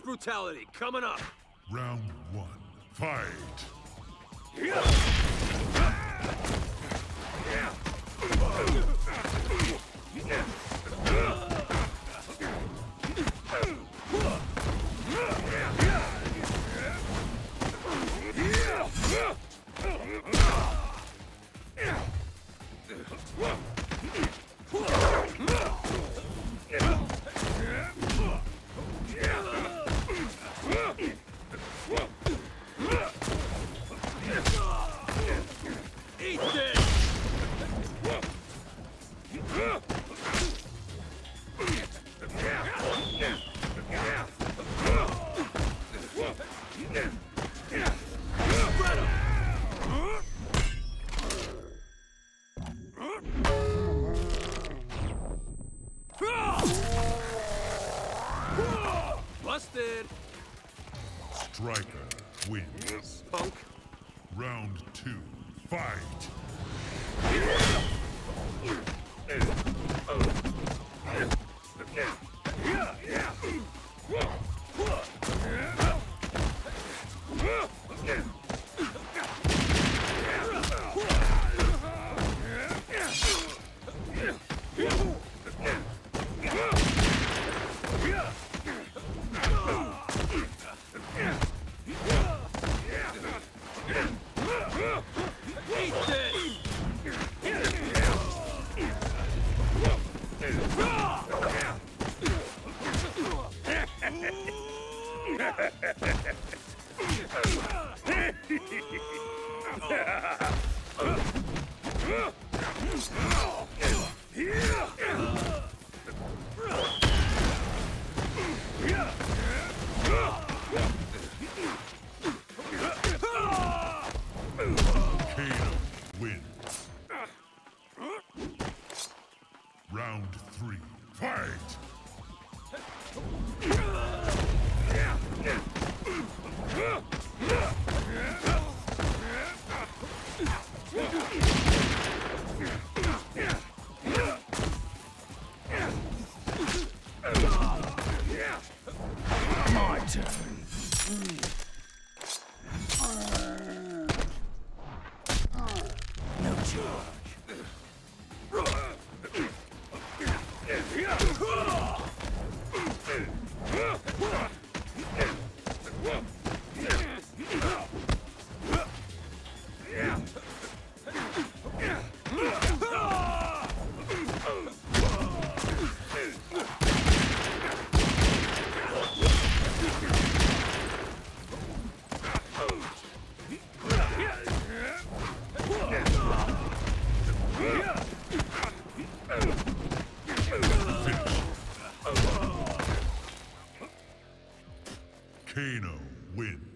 brutality coming up. Round one. Fight. Ah. Eat this! Busted! Stryker wins. Punk. Round two. Fight. Round three. Fight. My turn. No charge. Kano wins.